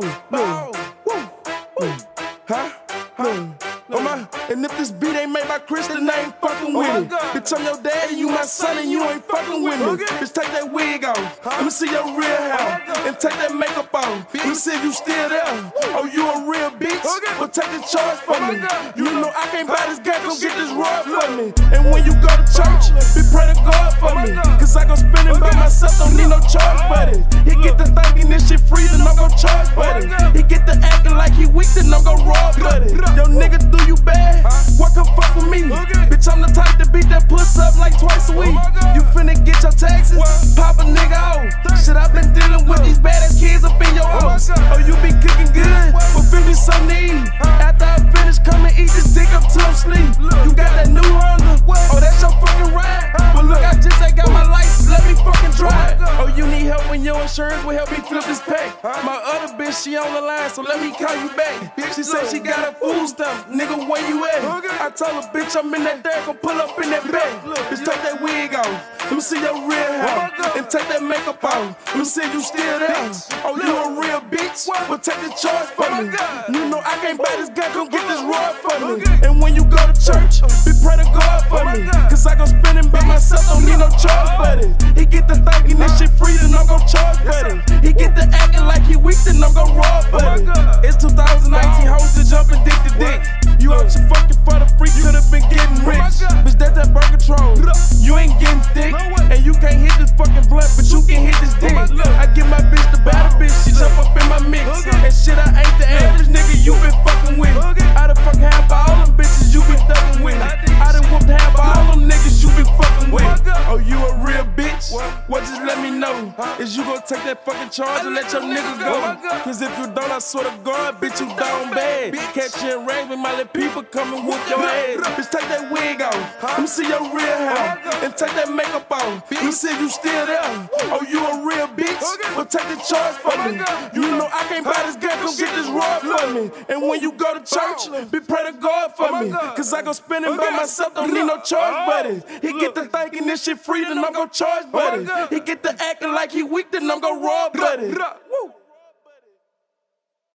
ball, ball, woo, woo, huh? huh. Oh my, and if this beat ain't made by Chris, then I ain't fucking with it. Bitch, I'm your daddy, you my son, and you ain't fucking with me. Bitch, take that wig off. Let me see your real hair. And take that makeup off. Let me see if you still there. Oh, you a real bitch? Well, take the charge for me. You know I can't buy this gun, come get this rod for me. And when you go to church, be pray to God for me. Cause I gon' spend it by myself, don't need no charge buddy. He like he weak, then I'm gon' rob buddy. Yo, nigga, do you bad? What come fuck with me? Bitch, I'm the type to beat that puss up like twice a week. You finna get your taxes? Pop a nigga off. Me. Oh, you need help when your insurance will help me flip this pack. My other bitch, she on the line, so let me call you back. She said she got a food stamp. Nigga, where you at? I told her, bitch, I'm in that there, gon' pull up in that bag. Bitch, take that wig off. Let me see your real hair. And take that makeup off. Let me see you still there. Oh, you a real bitch? But take the charge for me. You know I can't buy this gun, come get this rod for me. And when you go to church, be pray to God for me. Cause I gon' spend it by myself, don't need no charge You fucking for the free, could've been getting rich. Bitch, that's that birth control. You ain't getting thick, and you can't hit this fucking blunt, but you can hit this dick. I give my bitch just let me know. Is you gonna take that fucking charge and let your nigga go? Cause if you don't, I swear to God, bitch, you down bad. Catch you in with my little people come with your ass. Bitch, take that wig off. Let me see your real hair. And take that makeup off. Let me see if you still there. Oh, you a real bitch? Well, take the charge for me. You know I can't buy this gun, come get this rod for me. And when you go to church, be pray to God for me. Cause I gon' spend it by myself, don't need no charge buddy. He get the thinking this shit free, then I'm gon' charge buddy. He get the acting like he weak, then I'm gon' rob buddy.